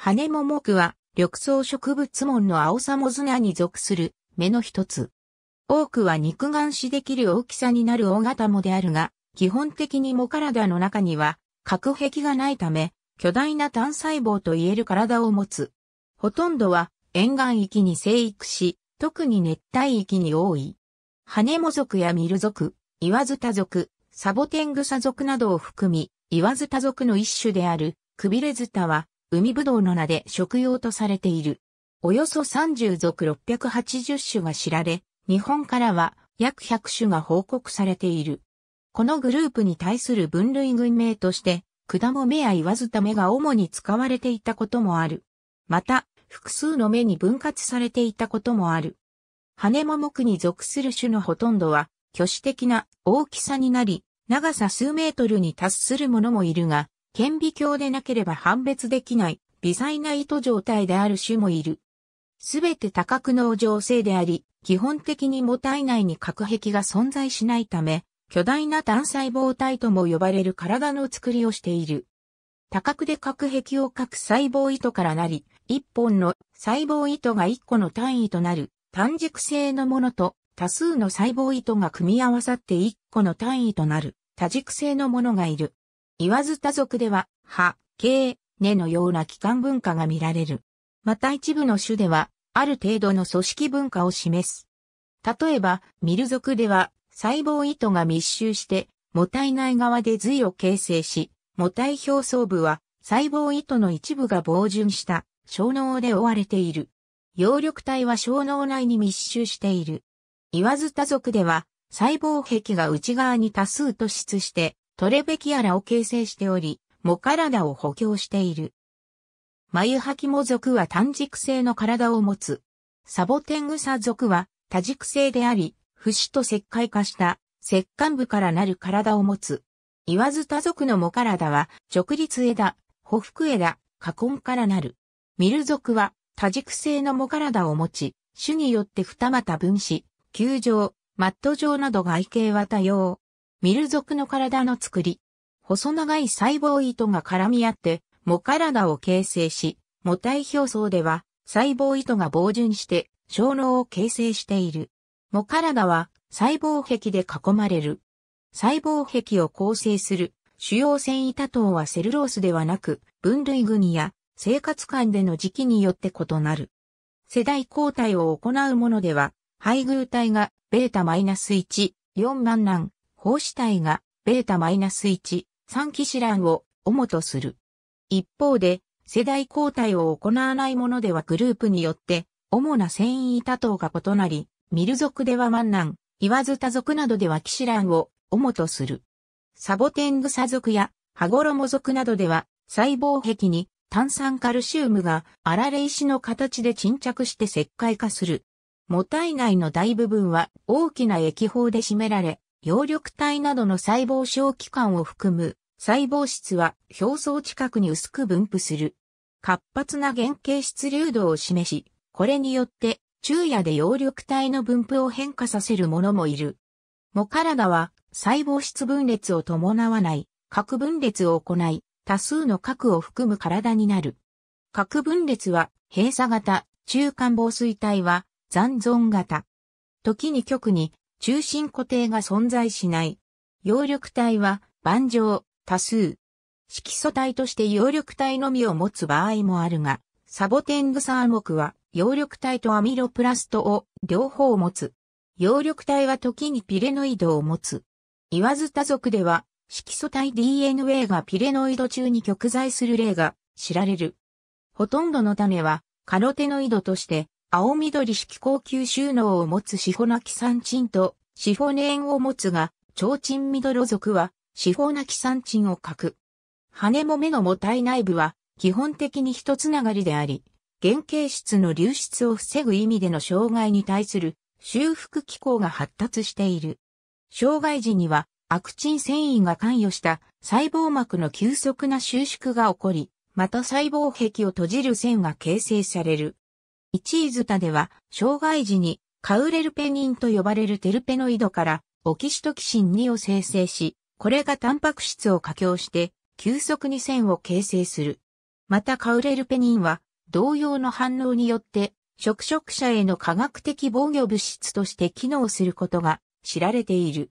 羽も木は緑草植物門の青さも綱に属する目の一つ。多くは肉眼視できる大きさになる大型もであるが、基本的にも体の中には核壁がないため、巨大な単細胞と言える体を持つ。ほとんどは沿岸域に生育し、特に熱帯域に多い。羽モ族やミル族、イワズタ族、サボテングサ族などを含み、イワズタ族の一種であるクビレズタは海ぶどうの名で食用とされている。およそ30族680種が知られ、日本からは約100種が報告されている。このグループに対する分類群名として、果物目や言わずた目が主に使われていたこともある。また、複数の目に分割されていたこともある。羽も目に属する種のほとんどは、挙手的な大きさになり、長さ数メートルに達するものもいるが、顕微鏡でなければ判別できない微細な糸状態である種もいる。すべて多角能状性であり、基本的に母体内に核壁が存在しないため、巨大な単細胞体とも呼ばれる体の作りをしている。多角で核壁を描く細胞糸からなり、一本の細胞糸が一個の単位となる単軸性のものと多数の細胞糸が組み合わさって一個の単位となる多軸性のものがいる。言わず多族では、葉、茎、根のような器官文化が見られる。また一部の種では、ある程度の組織文化を示す。例えば、ミル族では、細胞糸が密集して、母体内側で髄を形成し、母体表層部は、細胞糸の一部が膨潤した小脳で覆われている。葉緑体は小脳内に密集している。言わず多族では、細胞壁が内側に多数突出して、トレベキアラを形成しており、藻体を補強している。眉吐きモ族は単軸性の体を持つ。サボテングサ族は多軸性であり、節と石灰化した石棺部からなる体を持つ。言わず多族の藻体は直立枝、匍匐枝、花根からなる。ミル族は多軸性の藻体を持ち、種によって二股分子、球状、マット状など外形は多様。ミル族の体の作り。細長い細胞糸が絡み合って藻体を形成し、母体表層では細胞糸が膨潤して小脳を形成している。藻体は細胞壁で囲まれる。細胞壁を構成する主要繊維多糖はセルロースではなく分類群や生活間での時期によって異なる。世代交代を行うものでは、配偶体がベータ -1、4万難、胞子体がベータ -1、3キシランを主とする。一方で、世代交代を行わないものではグループによって、主な繊維多糖が異なり、ミル族では万難、言わず多族などではキシランを主とする。サボテングサ族やハゴロモ族などでは細胞壁に炭酸カルシウムがあられ石の形で沈着して石灰化する。母体内の大部分は大きな液胞で占められ、葉緑体などの細胞小器官を含む細胞質は表層近くに薄く分布する。活発な原型質流動を示し、これによって昼夜で葉緑体の分布を変化させるものもいる。藻体は細胞質分裂を伴わない核分裂を行い、多数の核を含む体になる。核分裂は閉鎖型、中間防水体は残存型。時に極に中心固定が存在しない。葉緑体は盤上、多数。色素体として葉緑体のみを持つ場合もあるが、サボテングサーモクは葉緑体とアミロプラストを両方持つ。葉緑体は時にピレノイドを持つ。言わず多族では色素体 DNA がピレノイド中に極在する例が知られる。ほとんどの種はカロテノイドとして青緑色高級収納を持つシフォナキサンチンとシフォネーンを持つが、チョウチンミドロ族は四方なキサンチンを書く。羽も目の母体内部は基本的に一つながりであり、原型質の流出を防ぐ意味での障害に対する修復機構が発達している。障害時にはアクチン繊維が関与した細胞膜の急速な収縮が起こり、また細胞壁を閉じる線が形成される。一位ズタでは、障害時にカウレルペニンと呼ばれるテルペノイドからオキシトキシン2を生成し、これがタンパク質を加強して、急速に線を形成する。またカウレルペニンは同様の反応によって触食者への科学的防御物質として機能することが知られている。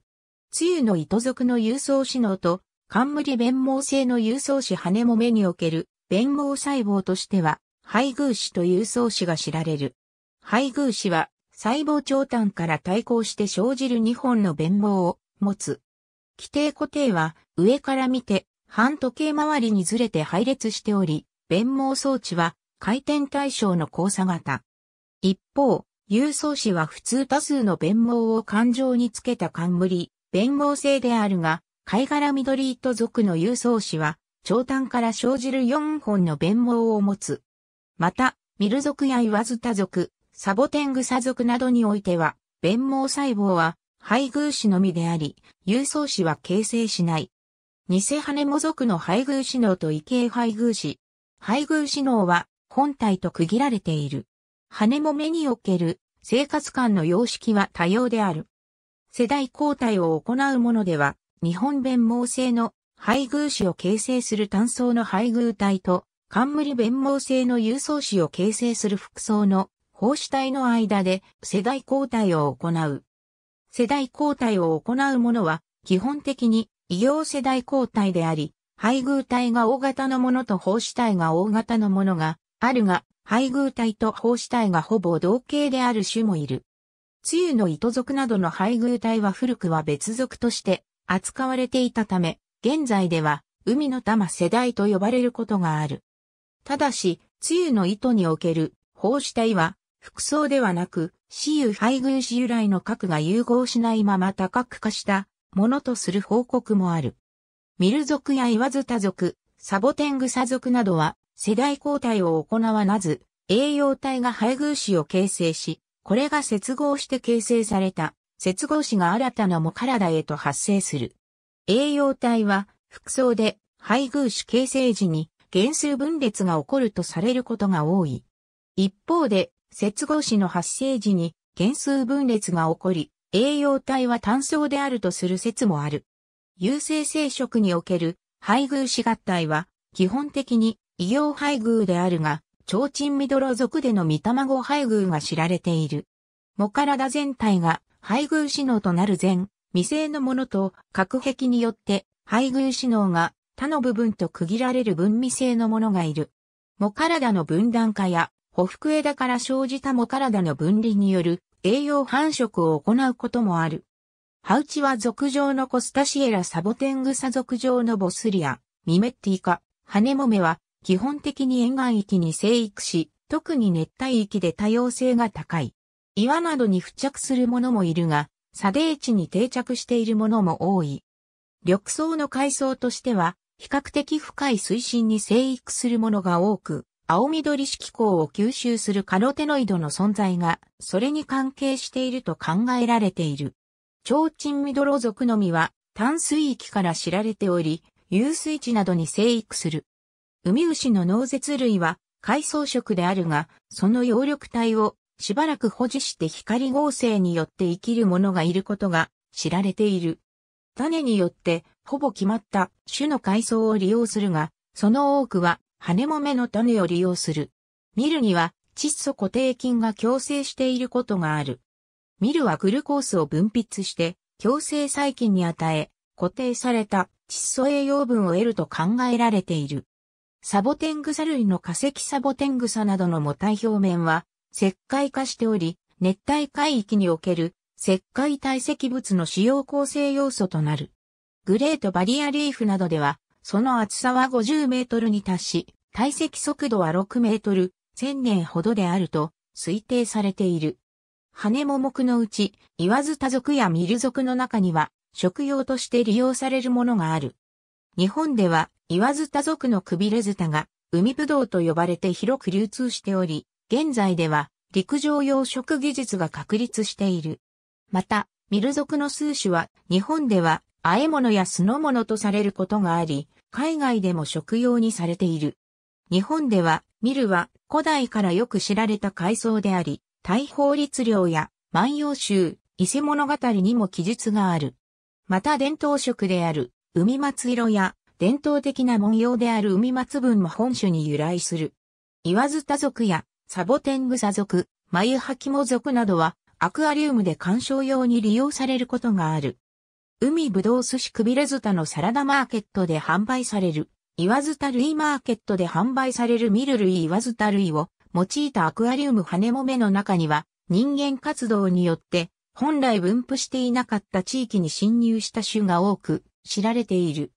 つゆの糸属の郵送子脳と冠弁毛性の郵送子羽も目における弁毛細胞としては配偶子と郵送子が知られる。配偶子は細胞長短から対抗して生じる2本の弁毛を持つ。規定固定は上から見て半時計回りにずれて配列しており、弁毛装置は回転対象の交差型。一方、郵送子は普通多数の弁毛を感情につけた冠、弁毛性であるが、貝殻緑糸属の郵送子は、長短から生じる4本の弁毛を持つ。また、ミル属や言わずた属、サボテングサ属などにおいては、弁毛細胞は配偶子のみであり、郵送子は形成しない。偽羽モ族の配偶子脳と異形配偶子。配偶子脳は本体と区切られている。羽も目における生活感の様式は多様である。世代交代を行うものでは、日本弁毛性の配偶子を形成する単層の配偶体と、冠弁毛性の郵送子を形成する複層の胞子体の間で世代交代を行う。世代交代を行うものは基本的に異様世代交代であり、配偶体が大型のものと胞子体が大型のものがあるが、配偶体と胞子体がほぼ同型である種もいる。つゆの糸族などの配偶体は古くは別族として扱われていたため、現在では海の玉世代と呼ばれることがある。ただし、つゆの糸における胞子体は複層ではなく、死有配偶子由来の核が融合しないまま多角化したものとする報告もある。ミル族やイワズタ族、サボテングサ族などは世代交代を行わなず、栄養体が配偶子を形成し、これが接合して形成された接合子が新たなも体へと発生する。栄養体は複層で配偶子形成時に原数分裂が起こるとされることが多い。一方で接合子の発生時に原数分裂が起こり、栄養体は単層であるとする説もある。有性生殖における配偶子合体は基本的に異形配偶であるが、超鎮ミドロ族での見卵配偶が知られている。モカラダ全体が配偶子脳となる全、未成のものと核壁によって配偶子脳が他の部分と区切られる分未成のものがいる。モカラダの分断化や補腹枝から生じたモカラダの分離による栄養繁殖を行うこともある。ハウチは族上のコスタシエラサボテングサ族上のボスリア、ミメッティカ、ハネモメは基本的に沿岸域に生育し、特に熱帯域で多様性が高い。岩などに付着するものもいるが、砂泥地に定着しているものも多い。緑藻の海藻としては、比較的深い水深に生育するものが多く、青緑色光を吸収するカロテノイドの存在が、それに関係していると考えられている。超鎮ミドロ属の実は、淡水域から知られており、遊水地などに生育する。ウミウシの脳絶類は、海藻食であるが、その葉緑体をしばらく保持して光合成によって生きるものがいることが知られている。種によってほぼ決まった種の海藻を利用するが、その多くは羽もめの種を利用する。ミルには窒素固定菌が共生していることがある。ミルはグルコースを分泌して共生細菌に与え、固定された窒素栄養分を得ると考えられている。サボテングサ類の化石サボテングサなどの母体表面は石灰化しており、熱帯海域における石灰堆積物の主要構成要素となる。グレートバリアリーフなどではその厚さは50メートルに達し、体積速度は6メートル、1000年ほどであると推定されている。羽も目のうち、言わず多族やミル族の中には、食用として利用されるものがある。日本では、言わず多族のくびれズタが、海ぶどうと呼ばれて広く流通しており、現在では、陸上養殖技術が確立している。また、ミル族の数種は、日本では、和え物や酢の物とされることがあり、海外でも食用にされている。日本では、ミルは古代からよく知られた海藻であり、大法律領や万葉集、伊勢物語にも記述がある。また伝統食である海松色や伝統的な文様である海松文も本種に由来する。言わずた族やサボテングサ族、眉ハキモ族などはアクアリウムで鑑賞用に利用されることがある。海ぶどう寿司くびれズタのサラダマーケットで販売される、言わずた類マーケットで販売されるミル類言わずた類を用いたアクアリウム羽もめの中には人間活動によって本来分布していなかった地域に侵入した種が多く知られている。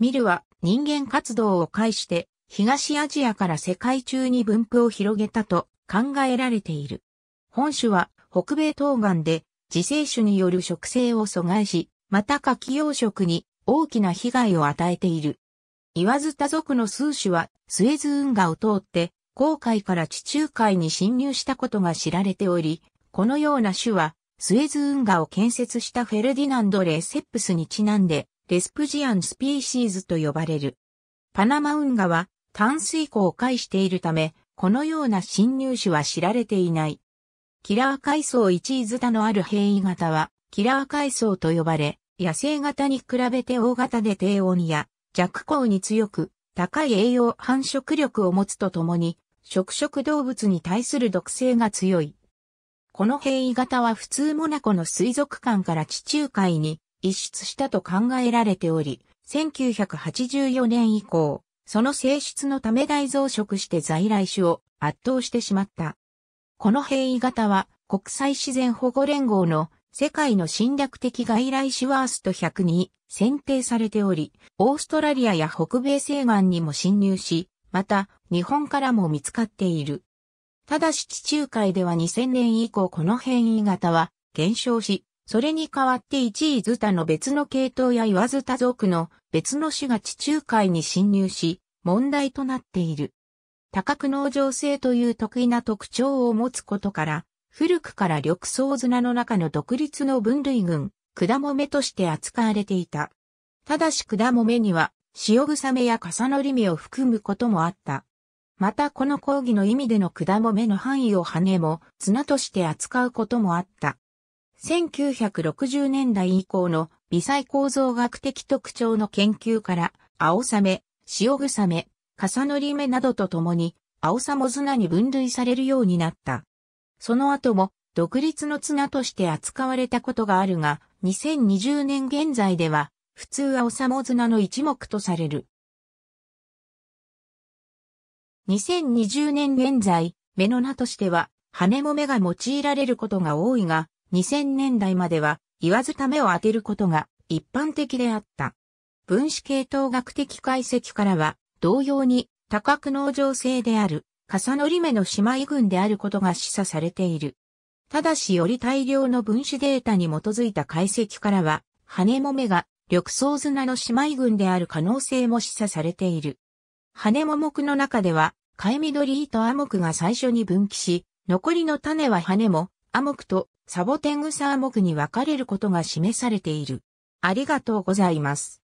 ミルは人間活動を介して東アジアから世界中に分布を広げたと考えられている。本種は北米東岸で自生種による植生を阻害し、また牡蠣養殖に大きな被害を与えている。言わずた族の数種はスエズ運河を通って航海から地中海に侵入したことが知られており、このような種はスエズ運河を建設したフェルディナンド・レセップスにちなんでレスプジアンスピーシーズと呼ばれる。パナマ運河は淡水湖を介しているため、このような侵入種は知られていない。キラー海藻1位ズタのある変異型は、キラー海藻と呼ばれ、野生型に比べて大型で低温や弱光に強く、高い栄養繁殖力を持つとともに、食食動物に対する毒性が強い。この変異型は普通モナコの水族館から地中海に移出したと考えられており、1984年以降、その性質のため大増殖して在来種を圧倒してしまった。この変異型は国際自然保護連合の世界の侵略的外来種ワースト100に選定されており、オーストラリアや北米西岸にも侵入し、また日本からも見つかっている。ただし地中海では2000年以降この変異型は減少し、それに代わって1位ズタの別の系統や言わずた族の別の種が地中海に侵入し、問題となっている。多角農場性という得意な特徴を持つことから、古くから緑藻砂の中の独立の分類群、果もめとして扱われていた。ただし果もめには、塩草芽や笠のり芽を含むこともあった。またこの講義の意味での果もめの範囲を羽も綱として扱うこともあった。1960年代以降の微細構造学的特徴の研究から、青サメ、塩草芽、笠のり目などとともに、青さも綱に分類されるようになった。その後も、独立の綱として扱われたことがあるが、2020年現在では、普通青さも綱の一目とされる。2020年現在、目の名としては、羽も目が用いられることが多いが、2000年代までは、言わずためを当てることが一般的であった。分子系統学的解析からは、同様に多角農場性である、笠のり目の姉妹群であることが示唆されている。ただしより大量の分子データに基づいた解析からは、羽もめが緑藻砂の姉妹群である可能性も示唆されている。羽も目の中では、カエミドリとアモクが最初に分岐し、残りの種は羽も、アモクとサボテングサアモクに分かれることが示されている。ありがとうございます。